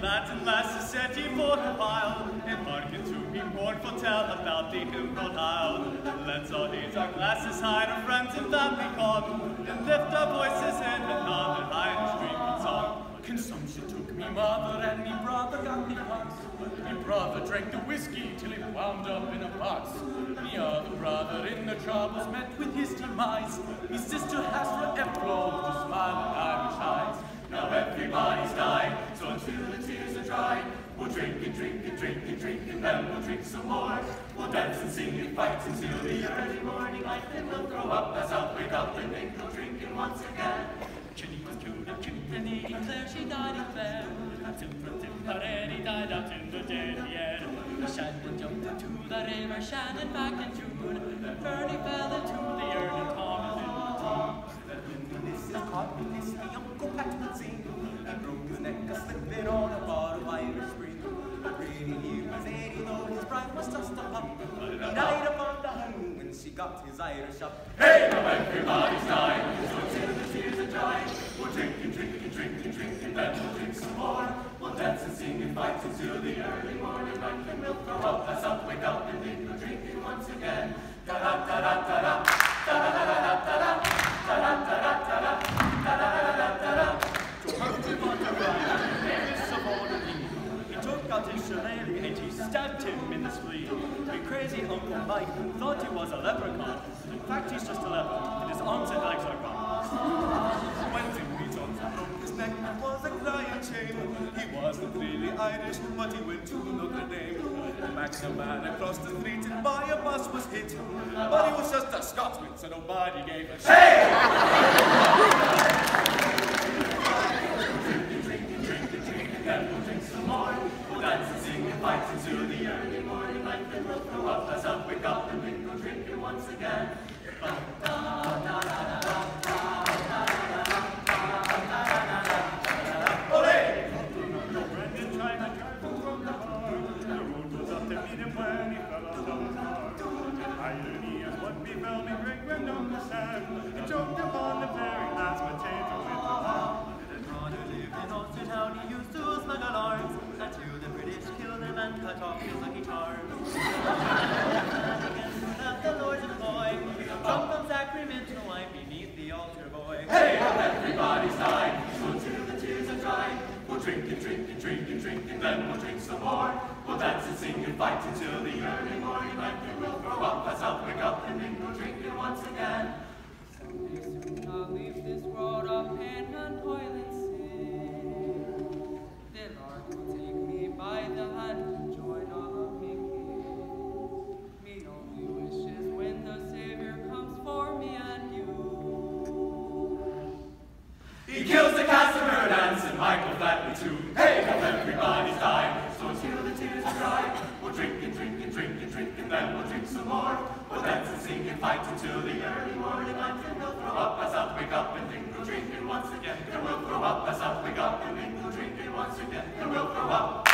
lads and lasses set ye for a while, and hearken to me more tell about the Emerald Isle. Let's all raise our glasses high to friends and family cog, and lift our voices in another high and streaming song. Consumption took me mother and me brother got me once, me brother drank the whiskey till it wound up in a box. Me other brother in the troubles met with his demise, me sister has forever closed to smile and Irish eyes. Now everybody's dying drink and drink and drink and then we'll drink some more. We'll dance and sing and fight until the early morning light, then we'll grow up as up, wake up and think we'll drinking once again. Chitty was cute and cute and he declared she died in bed. Timber Tipperary died out in the dead yet. Shannon jumped into the river, Shannon back in June. Bernie fell into the urn and Tom is caught with this, the Uncle Pat would sing. Was 80, though his bride was just a pup. He died upon the hun when she got his Irish up. Hey, now everybody's died, so until the tears are dried, we'll drink and drink and drink and drink and then we'll drink some more. We'll dance and sing and fight until the early morning light, then we'll throw up, as up, wake up crazy Uncle Mike thought he was a leprechaun. In fact, he's just a leper, and his arms and legs are gone. When Timmy Johnson broke his neck, it was a crying shame. He wasn't really Irish, but he went to Notre Dame. Max, a man across the street and by a bus was hit. But he was just a Scotsman, so nobody gave a shit. Then we'll drink some more. We'll dance and sing and until the early morning light. Then we'll throw up, as up, wake up, and think we'll drink it once again. Brendan cut off his lucky charms. Against the Lord's employ, from sacrament to wine beneath the altar boy. Hey, now everybody's died, so until the tears are dry. we'll drink and drink and drink and drink, and then we'll drink some more. We'll dance and sing and fight until the early morning light. Then we'll grow up, as up, wake up, and then we'll drink it once again. He kills the dance and Michael Flatley too. Hey, now everybody's died, so until the tears are dried, we'll drink and drink and drink and drink, and then we'll drink some more. We'll dance and sing and fight until the early morning and we'll throw up, as up, wake up, and think we'll drink it once again. And we'll throw up, as up, wake up, and think we'll drink it once again. And we'll throw up.